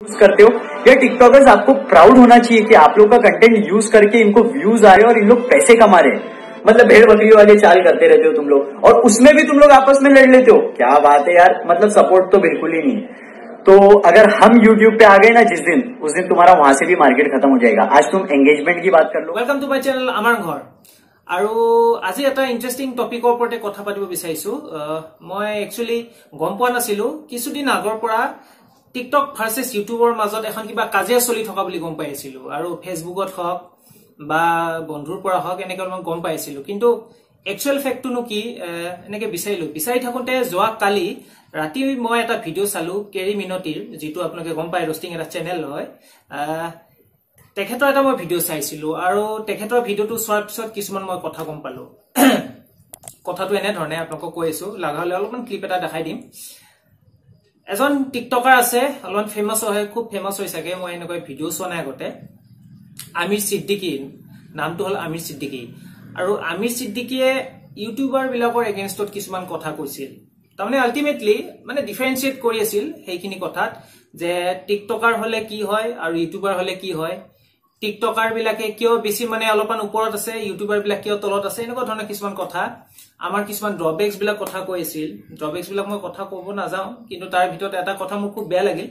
Use करते हो या टिकटॉकर्स आपको प्राउड होना चाहिए कि आप लोग का कंटेंट यूज करके इनको व्यूज आ रहे हैं और इन लोग पैसे कमा रहे हैं मतलब भेड़ बकरी वाले चाल करते रहते हो तुम लोग और उसमें भी तुम लोग आपस में लड़ लेते हो क्या बात है यार मतलब सपोर्ट तो बिल्कुल ही नहीं है तो अगर हम यूट्यूब पे आ गए ना जिस दिन उस दिन तुम्हारा वहां से भी मार्केट खत्म हो जाएगा आज तुम एंगेजमेंट की बात कर लो ৱেলকাম টু মাই চেনেল আমাৰ ঘৰ আৰু আজি এটা ইণ্টাৰেষ্টিং টপিকৰ ওপৰতে কথা পাতিব বিচাৰিছো আহ, মই একচুৱেলি গম পোৱা নাছিলো কিছুদিন আগৰ পৰা টিকটক ভাৰ্চেছ ইউটিউবৰ মাজত এখন কিবা কাজিয়া চলি থকা বুলি গম পাই আছিলো আৰু ফেচবুকত হওক বা বন্ধুৰ পৰা হওক এনেকে অলপমান গম পাই আছিলো কিন্তু একচুৱেল ফেক্টটোনো কি এনেকে বিচাৰিলো। বিচাৰি থাকোতে যোৱা কালি ৰাতি মই এটা ভিডিঅ' চালো কেৰি মিনতিৰ যিটো আপোনালোকে গম পায় ৰষ্টিং এটা চেনেল হয়। তেখেতৰ এটা মই ভিডিঅ' চাইছিলো আৰু তেখেতৰ ভিডিঅ'টো চোৱাৰ পিছত কিছুমান মই কথা গম পালো। কথাটো এনেধৰণে আপোনালোকক কৈ আছো। লগা হলে অলপমান ক্লিপ এটা দেখাই দিম। এজন টিকটকাৰ আছে অলপমান ফেমাছ হয় খুব ফেমাছ হৈ চাগে মই এনেকৈ ভিডিঅ' চোৱা নাই আগতে। আমিৰ চিদ্দিকী নামটো হ'ল আমিৰ চিদ্দিকী আৰু আমিৰ চিদ্দিকীয়ে ইউটিউবাৰ বিলাকৰ এগেইনষ্টত কিছুমান কথা কৈছিল। তাৰমানে আল্টিমেটলি মানে ডিফাৰেঞ্চিয়েট কৰি আছিল সেইখিনি কথাত যে টিকটকাৰ হলে কি হয় আৰু ইউটিউবাৰ হলে কি হয়। টিকটকাৰ বিলাকে কিয় বেছি মানে অলপমান ওপৰত আছে ইউটিউবাৰ বিলাক কিয় তলত আছে এনেকুৱা ধৰণৰ কিছুমান কথা। আমাৰ কিছুমান ড্ৰবেক্স বিলাক কথা কৈ আছিল। ড্ৰবেক্স বিলাক মই কথা কব নাযাওঁ কিন্তু তাৰ ভিতৰত এটা কথা মোৰ খুব বেয়া লাগিল।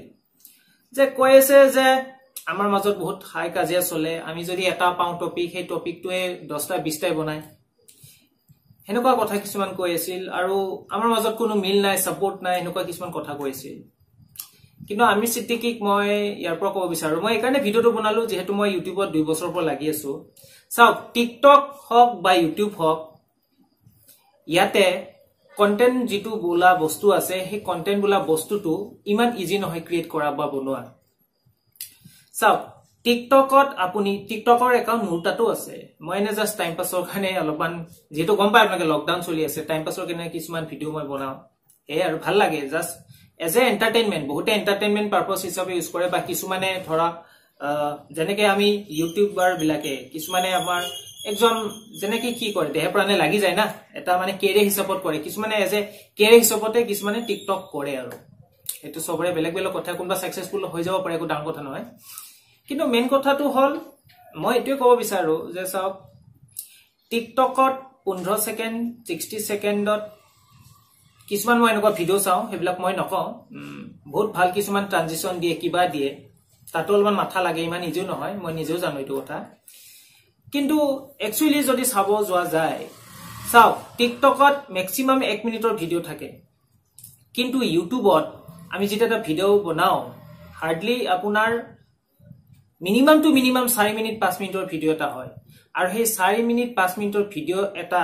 যে কৈ আছে যে আমাৰ মাজত বহুত হাই কাজিয়া চলে আমি যদি এটা পাওঁ টপিক সেই টপিকটোৱে দহটা বিশটাই বনায়। সেনেকুৱা কথা কিছুমান কৈ আছিল আৰু আমাৰ মাজত কোনো মিল নাই ছাপৰ্ট নাই এনেকুৱা কিছুমান কথা কৈ আছিল। কিন্তু আমি চিদ্দিকীক মই ইয়াৰ পৰা ক'ব বিচাৰো। মই এইকাৰণে ভিডিঅ'টো বনালো যিহেতু মই ইউটিউবত দুই বছৰৰ পৰা লাগি আছো। চাওক টিকটক হওক বা ইউটিউব হওক ইয়াতে কণ্টেণ্ট যিটো বোলা বস্তু আছে সেই কণ্টেণ্ট বোলা বস্তুটো ইমান ইজি নহয় ক্ৰিয়েট কৰা বা বনোৱা। চাওক টিকটকত আপুনি টিকটকৰ একাউণ্ট মোৰ তাতো আছে। মই এনে জাষ্ট টাইম পাছৰ কাৰণে অলপমান যিহেতু গম পায় আপোনালোকে লকডাউন চলি আছে টাইম পাছৰ কাৰণে কিছুমান ভিডিঅ' মই বনাওঁ। সেয়াই আৰু ভাল লাগে জাষ্ট এজ এ এণ্টাৰটেইনমেণ্ট বহুতে এণ্টাৰটেইনমেণ্ট পাৰ্পজ হিচাপে ইউজ কৰে বা কিছুমানে আহ, যেনেকে আমি ইউটিউবাৰ বিলাকে কিছুমানে আমাৰ একদম যেনেকে কি কৰে দেহে প্ৰাণে লাগি যায় না এটা মানে কেৰিয়াৰ হিচাপত কৰে কিছুমানে এজ এ কেৰিয়াৰ হিচাপতে কিছুমানে টিকটক কৰে আৰু। সেইটো চবৰে বেলেগ বেলেগ কথা কোনোবা ছাকচেছফুল হৈ যাব পাৰে একো ডাঙৰ কথা নহয়। কিন্তু মেইন কথাটো হ'ল মই এইটোৱে ক'ব বিচাৰো যে চাওক টিকটকত পোন্ধৰ ছেকেণ্ড ছিক্সটি ছেকেণ্ডত কিছুমান মই এনেকুৱা ভিডিঅ' চাওঁ সেইবিলাক মই নকওঁ। বহুত ভাল কিছুমান ট্ৰানজিশ্যন দিয়ে কিবা দিয়ে। তাতো অলপমান মাথা লাগে ইমান নিজেও নহয় মই নিজেও জানো এইটো কথা। কিন্তু একচুৱেলি যদি চাব যোৱা যায় চাওক টিকটকত মেক্সিমাম এক মিনিটৰ ভিডিঅ' থাকে। কিন্তু ইউটিউবত আমি যেতিয়া এটা ভিডিঅ' বনাওঁ হাৰ্ডলি আপোনাৰ মিনিমাম টু মিনিমাম চাৰি মিনিট পাঁচ মিনিটৰ ভিডিঅ' এটা হয়। আৰু সেই চাৰি মিনিট পাঁচ মিনিটৰ ভিডিঅ' এটা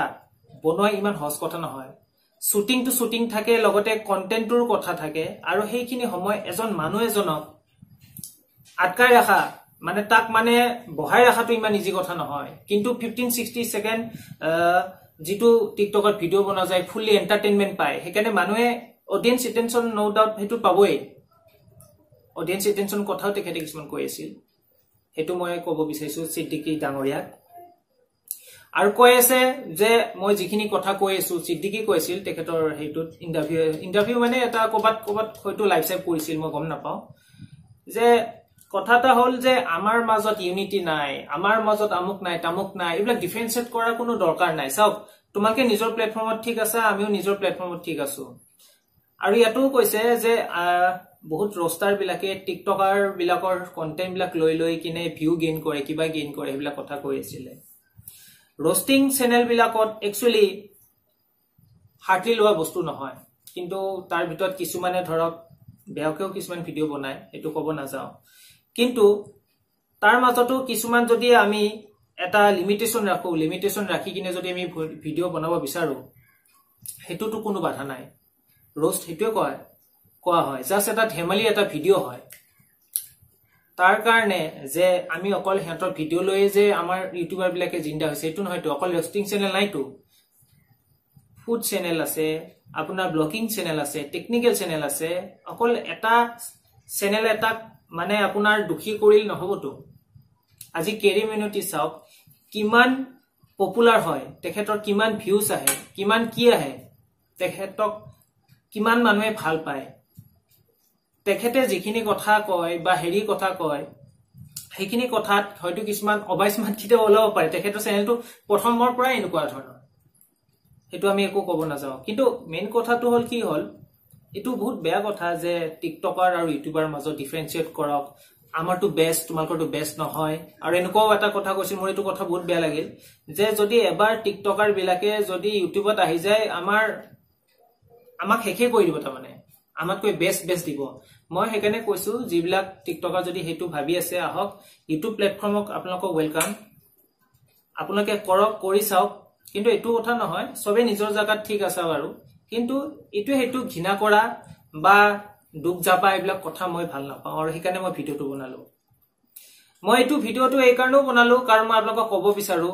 বনোৱা ইমান সহজ কথা নহয়। শ্বুটিং টু শ্বুটিং থাকে লগতে কণ্টেণ্টটোৰ কথা থাকে আৰু সেইখিনি সময় এজন মানুহ এজনক আটকাই ৰখা মানে তাক মানে বহাই ৰখাটো ইমান ইজি কথা নহয়। কিন্তু ফিফটিন ছিক্সটি ছেকেণ্ড যিটো টিকটকত ভিডিঅ' বনোৱা যায় ফুল্লি এণ্টাৰটেইনমেণ্ট পায়। সেইকাৰণে মানুহে অডিয়েঞ্চ এটেনশ্যন ন' ডাউট সেইটো পাবই। অডিয়েঞ্চ এটেনশ্যন কথাও তেখেতে কিছুমান কৈ আছিল। সেইটো মই ক'ব বিচাৰিছো চিদ্দিকী ডাঙৰীয়াক। আৰু কৈ আছে যে মই যিখিনি কথা কৈ আছো চিদ্দিকী কৈছিল তেখেতৰ সেইটোত ইণ্টাৰভিউ ইণ্টাৰভিউ মানে এটা ক'ৰবাত ক'ৰবাত হয়তো লাইভ চাইভ কৰিছিল মই গম নাপাওঁ। যে কথা এটা হ'ল যে আমাৰ মাজত ইউনিটি নাই আমাৰ মাজত আমুক নাই তামুক নাই এইবিলাক ডিফাৰেঞ্চিয়েট কৰাৰ কোনো দৰকাৰ নাই। চাওক তোমালোকে নিজৰ প্লেটফৰ্মত ঠিক আছা আমিও নিজৰ প্লেটফৰ্মত ঠিক আছো। আৰু ইয়াতো কৈছে যে বহুত ৰষ্টাৰ বিলাকে টিকটকাৰ বিলাকৰ কণ্টেণ্ট বিলাক লৈ লৈ কিনে ভিউ গেইন কৰে কিবা গেইন কৰে সেইবিলাক কথা কৈ আছিলে। ৰষ্টিং চেনেল বিলাকত একচুৱেলি হাৰ্টলি লোৱা বস্তু নহয়। কিন্তু তাৰ ভিতৰত কিছুমানে ধৰক বেয়াকেও কিছুমান ভিডিঅ' বনায় সেইটো ক'ব নাযাওঁ। কিন্তু তাৰ মাজতো কিছুমান যদি আমি এটা লিমিটেশ্যন ৰাখো লিমিটেশ্যন ৰাখি কিনে যদি আমি ভিডিঅ' বনাব বিচাৰো সেইটোতো কোনো বাধা নাই। ৰ'ষ্ট সেইটোৱে কয় কোৱা হয়। জাষ্ট এটা ধেমালি এটা ভিডিঅ' হয়। তাৰ কাৰণে যে আমি অকল সিহঁতৰ ভিডিঅ' লৈয়ে যে আমাৰ ইউটিউবাৰ বিলাকে জিন্দা হৈছে এইটো নহয়তো। অকল ৰষ্টিং চেনেল নাইতো। ফুড চেনেল আছে আপোনাৰ ব্লগিং চেনেল আছে টেকনিকেল চেনেল আছে। অকল এটা চেনেল এটাক মানে আপোনাৰ দুখী কৰিল নহবতো। আজি কেৰি মিনতি চাওক কিমান পপুলাৰ হয় তেখেতৰ কিমান ভিউজ আহে কিমান কি আহে তেখেতক কিমান মানুহে ভাল পায়। তেখেতে যিখিনি কথা কয় বা হেৰি কথা কয় সেইখিনি কথাত হয়তো কিছুমান অবাইচমাত ওলাব পাৰে। তেখেতৰ চেনেলটো প্ৰথমৰ পৰাই এনেকুৱা ধৰণৰ। সেইটো আমি একো ক'ব নাযাওঁ। কিন্তু মেইন কথাটো হ'ল কি হ'ল এইটো বহুত বেয়া কথা যে টিকটকাৰ আৰু ইউটিউবাৰ মাজত ডিফাৰেঞ্চিয়েট কৰক আমাৰটো বেষ্ট তোমালোকৰটো বেষ্ট নহয়। আৰু এনেকুৱাও এটা কথা কৈছিল মোৰ এইটো কথা বহুত বেয়া লাগিল যে যদি এবাৰ টিকটকাৰ বিলাকে যদি ইউটিউবত আহি যায় আমাৰ আমাক শেষে কৰি দিব তাৰমানে। আমাতকৈ বেষ্ট বেষ্ট দিব। মই সেইকাৰণে কৈছো যিবিলাক টিকটকাৰ যদি সেইটো ভাবি আছে আহক ইউটিউব প্লেটফৰ্মক আপোনালোকক ৱেলকাম আপোনালোকে কৰক কৰি চাওক। কিন্তু এইটো কথা নহয় চবে নিজৰ জেগাত ঠিক আছে বাৰু। কিন্তু এইটোৱে সেইটো ঘৃণা কৰা বা দুখ জাপা এইবিলাক কথা মই ভাল নাপাওঁ আৰু সেইকাৰণে মই ভিডিঅ'টো বনালো। মই এইটো ভিডিঅ'টো এইকাৰণেও বনালো কাৰণ মই আপোনালোকক ক'ব বিচাৰো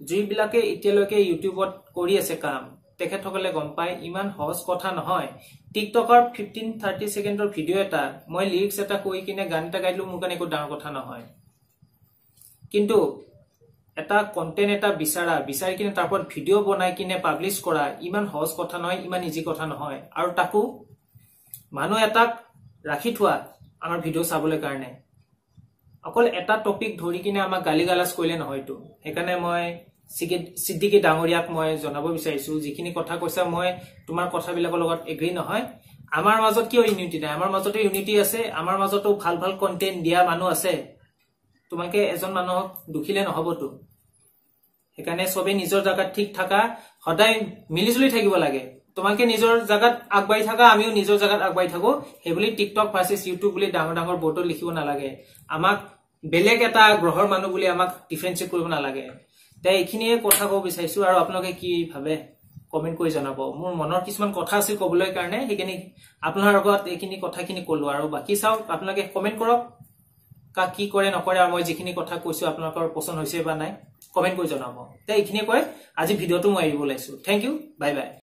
যিবিলাকে এতিয়ালৈকে ইউটিউবত কৰি আছে কাম তেখেতসকলে গম পায় ইমান সহজ কথা নহয়। টিকটকৰ ফিফটিন থাৰ্টি ছেকেণ্ডৰ ভিডিঅ' এটা মই লিৰিক্স এটা কৈ কিনে গান এটা গাই দিলো মোৰ কাৰণে একো ডাঙৰ কথা নহয়। কিন্তু এটা কণ্টেণ্ট এটা বিচাৰা বিচাৰি কিনে তাৰ ওপৰত ভিডিঅ' বনাই কিনে পাব্লিছ কৰা ইমান সহজ কথা নহয় ইমান ইজি কথা নহয়। আৰু তাকো মানুহ এটাক ৰাখি থোৱা আমাৰ ভিডিঅ' চাবলৈ কাৰণে। অকল এটা টপিক ধৰি কিনে আমাক গালি গালাজ কৰিলে নহয়তো। সেইকাৰণে মই চিদ্দিকি ডাঙৰীয়াক মই জনাব বিচাৰিছো। যিখিনি কথা কৈছা মই তোমাৰ কথাবিলাকৰ লগত এগ্ৰী নহয়। আমাৰ মাজত কিয় ইউনিটি নাই? আমাৰ মাজতো ইউনিটি আছে আমাৰ মাজতো ভাল ভাল কণ্টেণ্ট দিয়া মানুহ আছে। তোমাকে এজন মানুহক দুখিলে নহবতো। সেইকাৰণে চবেই নিজৰ জেগাত ঠিক থকা সদায় মিলি জুলি থাকিব লাগে। তোমাকে নিজৰ জেগাত আগবাঢ়ি থাকা আমিও নিজৰ জেগাত আগবাঢ়ি থাকো। সেইবুলি টিকটক ভাৰ্চেছ ইউটিউব বুলি ডাঙৰ ডাঙৰ বৰ্ডত লিখিব নালাগে। আমাক বেলেগ এটা গ্ৰহৰ মানুহ বুলি আমাক ডিফাৰেঞ্চিয়েট কৰিব নালাগে। এইখিনিয়ে কথা ক'ব বিচাৰিছো আৰু আপোনালোকে কি ভাবে? কমেণ্ট কৰি জনাব। মোৰ মনৰ কিছুমান কথা আছিল ক'বলৈ কাৰণে সেইখিনি আপোনাৰ লগত এইখিনি কথাখিনি ক'লো আৰু বাকী চাওক আপোনালোকে কমেণ্ট কৰক কাক কি কৰে নকৰে আৰু মই যিখিনি কথা কৈছো আপোনালোকৰ পচন্দ হৈছে বা নাই কমেণ্ট কৰি জনাব। এতিয়া এইখিনিয়ে কৈ আজি ভিডিঅ'টো মই এৰিব ওলাইছো। Thank U bye bye